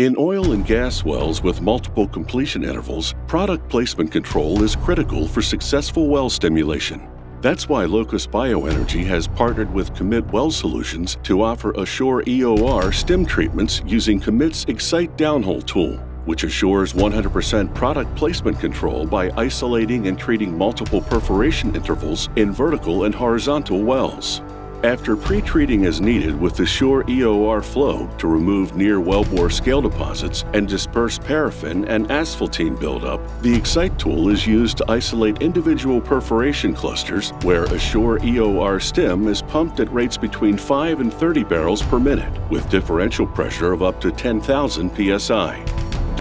In oil and gas wells with multiple completion intervals, product placement control is critical for successful well stimulation. That's why Locus Bioenergy has partnered with Comitt Well Solutions to offer AssurEOR STIM treatments using Comitt's Excite Downhole tool, which assures 100% product placement control by isolating and treating multiple perforation intervals in vertical and horizontal wells. After pre-treating as needed with the Sure EOR flow to remove near wellbore scale deposits and disperse paraffin and asphaltene buildup, the Excite tool is used to isolate individual perforation clusters where AssurEOR STIM is pumped at rates between 5 and 30 barrels per minute with differential pressure of up to 10,000 psi.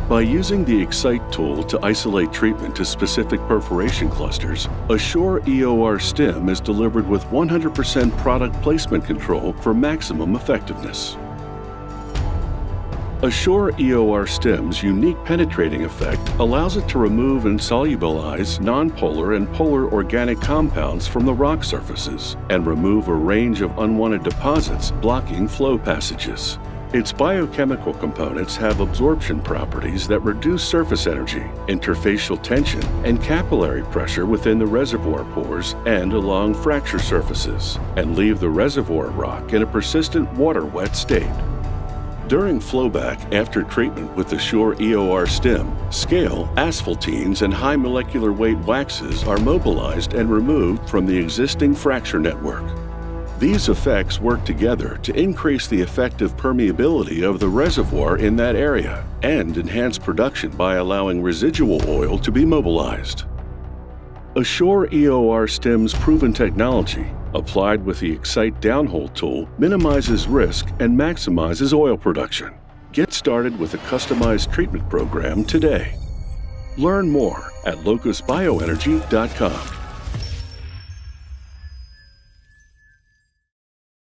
By using the Excite tool to isolate treatment to specific perforation clusters, a AssurEOR STIM is delivered with 100% product placement control for maximum effectiveness. AssurEOR STIM's unique penetrating effect allows it to remove and solubilize nonpolar and polar organic compounds from the rock surfaces and remove a range of unwanted deposits blocking flow passages. Its biochemical components have absorption properties that reduce surface energy, interfacial tension, and capillary pressure within the reservoir pores and along fracture surfaces, and leave the reservoir rock in a persistent water-wet state. During flowback after treatment with the Sure EOR STIM, scale, asphaltenes, and high molecular weight waxes are mobilized and removed from the existing fracture network. These effects work together to increase the effective permeability of the reservoir in that area and enhance production by allowing residual oil to be mobilized. AssurEOR STIM's proven technology, applied with the Excite downhole tool, minimizes risk and maximizes oil production. Get started with a customized treatment program today. Learn more at locusbioenergy.com.